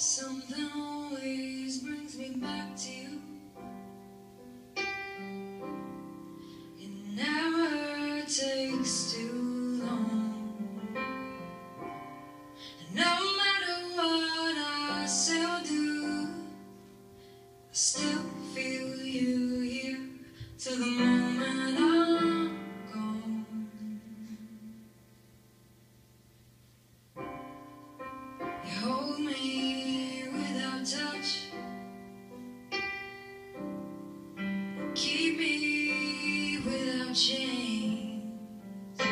Something always brings me back to you. It never takes two. touch. Keep me without chains. I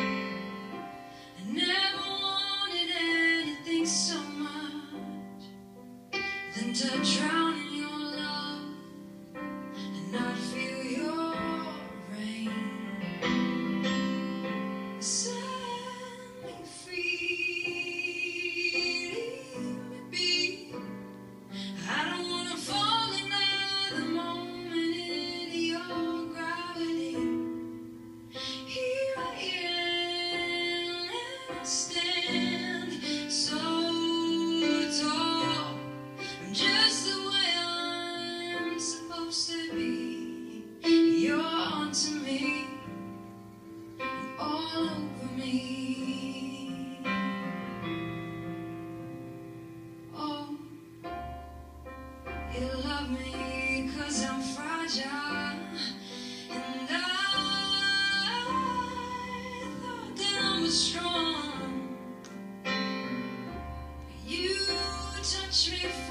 never wanted anything so much Than to drown Shri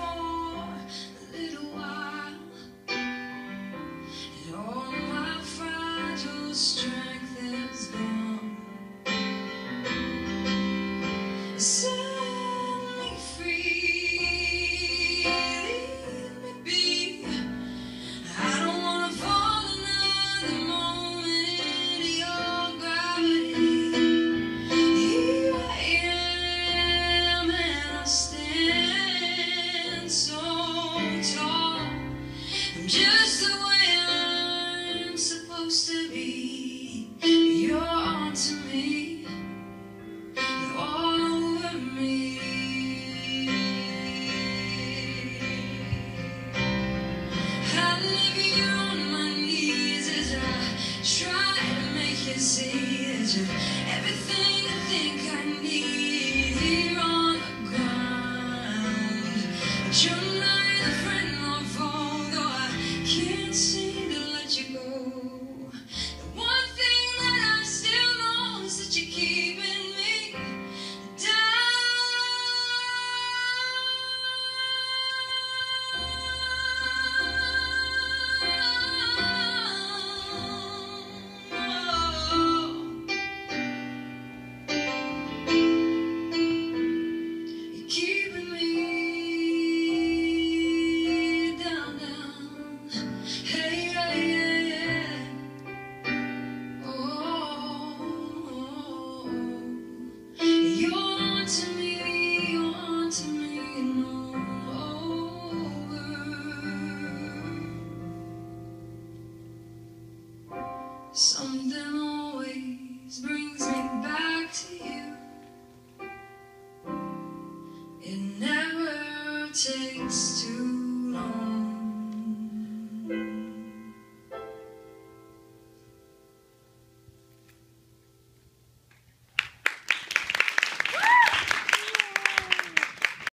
Something always brings me back to you. It never takes too long.